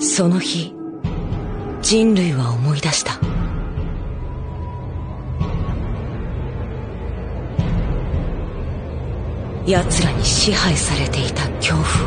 その日人類は思い出した。奴らに支配されていた恐怖。